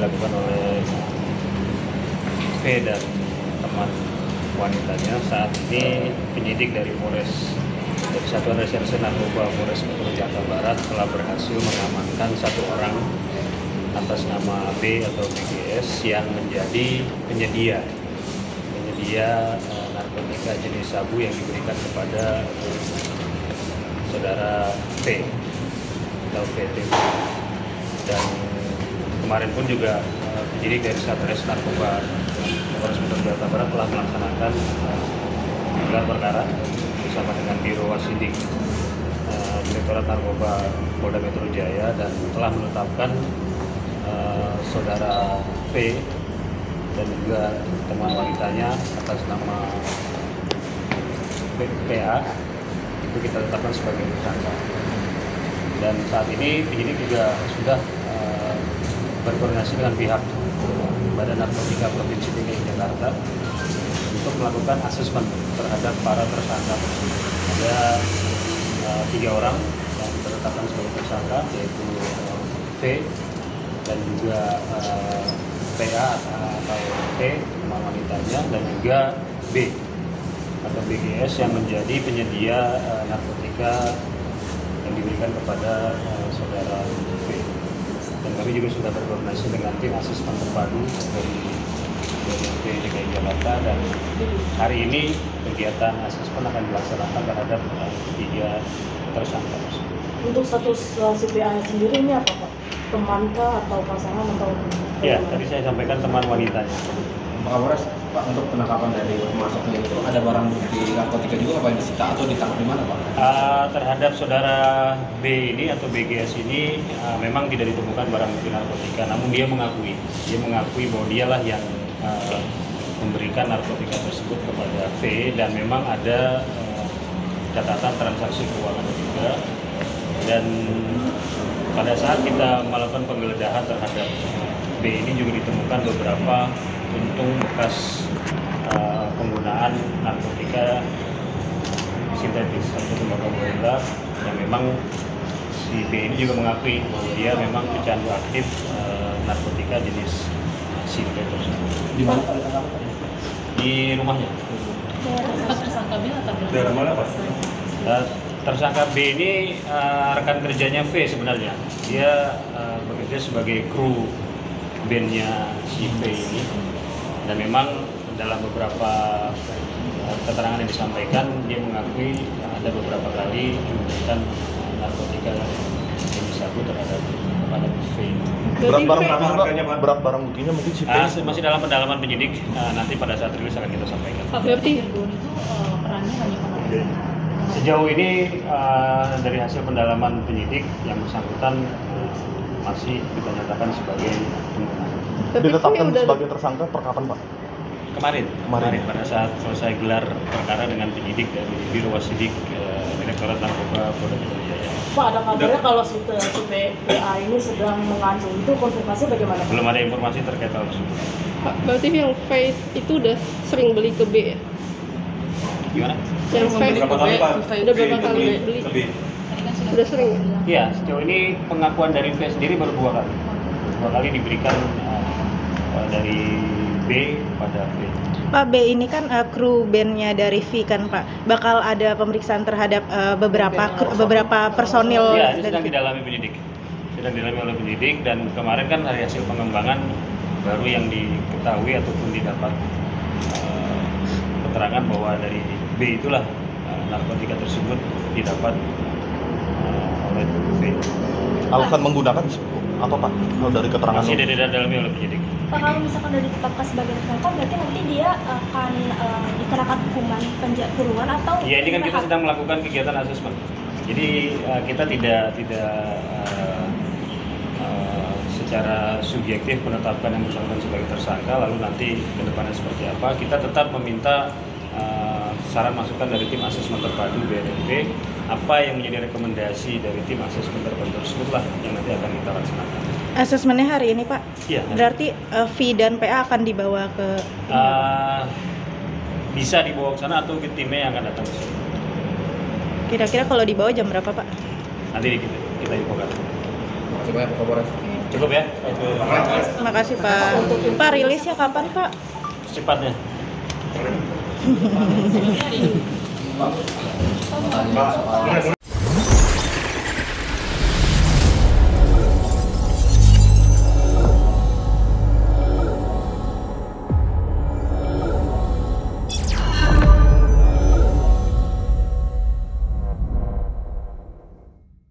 dilakukan oleh V dan teman wanitanya saat ini penyidik dari Polres dari Satuan Reserse Narkoba Polres Metro Jakarta Barat telah berhasil mengamankan satu orang atas nama B atau BGS yang menjadi penyedia. Penyedia eh, narkotika jenis sabu yang diberikan kepada saudara T atau PT dan kemarin pun juga eh, penyidik dari Satres Narkoba Polres Metro Jakarta Barat telah melaksanakan eh, gelar perkara bersama dengan Biro Wasidik eh, Direktorat Narkoba Polda Metro Jaya dan telah menetapkan saudara P dan juga teman wanitanya atas nama PA itu kita tetapkan sebagai tersangka. Dan saat ini penyidik juga sudah berkoordinasi dengan pihak Badan Narkotika Provinsi DKI Jakarta untuk melakukan asesmen terhadap para tersangka. Ada eh, tiga orang yang kita tetapkan sebagai tersangka yaitu eh, V dan juga eh, PA atau teman wanitanya dan juga B atau BGS yang menjadi penyedia eh, narkotika yang diberikan kepada eh, saudara. Dan kami juga sudah berkoordinasi dengan tim asesmen terpadu dari BNP DKI Jakarta dan hari ini kegiatan asesmen akan dilaksanakan terhadap eh, tiga tersangka tersebut. Untuk status uh, si PA sendiri ini apa Pak? Teman kah atau pasangan atau Ya, tadi saya sampaikan teman wanitanya. Pak Pak untuk penangkapan dari masuknya itu ada barang bukti narkotika juga apa yang disita atau ditangkap di mana Pak? Uh, terhadap saudara B ini atau BGS ini uh, memang tidak ditemukan barang bukti narkotika, namun dia mengakui, dia mengakui bahwa dialah yang uh, memberikan narkotika tersebut kepada V dan memang ada uh, catatan transaksi keuangan juga dan pada saat kita melakukan penggeledahan terhadap B ini juga ditemukan beberapa untung bekas uh, penggunaan narkotika sintetis atau tembakau gorilla yang memang si B ini juga mengakui bahwa dia memang pecandu aktif eh, narkotika jenis sintetis Di mana di rumahnya. tersangka B atau? Daerah mana Pak? Eh, tersangka B ini eh, rekan kerjanya V sebenarnya. Dia eh, bekerja sebagai kru bandnya si V ini dan memang dalam beberapa eh, keterangan yang disampaikan dia mengakui ada beberapa kali memberikan eh, narkotika jenis sabu terhadap kepada V. Berat barang buktinya? Berat barang buktinya mungkin si P. Ah, masih dalam pendalaman penyidik eh, nanti pada saat rilis akan kita sampaikan. Pak berarti Irgun itu eh, perannya hanya pengawasan. Sejauh ini eh, dari hasil pendalaman penyidik yang bersangkutan eh, masih kita nyatakan sebagai pengguna. Tapi Ditetapkan udah- sebagai tersangka per kapan Pak? Kemarin, Kemarin. pada saat selesai gelar perkara dengan penyidik dari Biro Wasidik eh, Direktorat Narkoba Polda Metro Jaya. Pak ada kabarnya kalau si, PA ini sedang mengandung itu konfirmasi bagaimana? Belum ada informasi terkait hal tersebut. Pak, berarti yang face itu udah sering beli ke B ya? Gimana? Yang face Berapa kali Pak? udah berapa kali beli? Lebih. Udah sering ya? Iya, sejauh ini pengakuan dari V sendiri baru dua kali. Dua kali diberikan dari B pada V. Pak B ini kan uh, kru bandnya dari V kan Pak. Bakal ada pemeriksaan terhadap uh, beberapa kru- beberapa personil Ya, ini dari sedang didalami penyidik. Sedang didalami oleh penyidik dan kemarin kan dari hasil pengembangan baru yang diketahui ataupun didapat eh, keterangan bahwa dari B itulah eh, narkotika tersebut didapat eh, oleh V. Alasan menggunakan apa Pak? Kalau dari keterangan Masih didalami oleh penyidik. Pak kalau misalkan udah ditetapkan sebagai tersangka berarti nanti dia akan eh, dikenakan hukuman penjara kurungan atau Ya ini kan kita sedang melakukan kegiatan asesmen. Jadi eh, kita tidak tidak eh, eh, secara subjektif menetapkan yang bersangkutan sebagai tersangka lalu nanti ke depannya seperti apa. Kita tetap meminta eh, saran masukan dari tim asesmen terpadu BNP apa yang menjadi rekomendasi dari tim asesmen terpadu tersebut lah yang nanti akan kita laksanakan. Asesmennya hari ini Pak. Iya. Berarti uh, V dan PA akan dibawa ke eh, bisa dibawa ke sana atau timnya yang akan datang ke sini. kira-kira kalau dibawa jam berapa Pak? Nanti kita, kita infokan. Masih banyak Pak Kapolres. Cukup ya? Terima kasih Pak. Pak rilisnya kapan Pak? Secepatnya. すいません。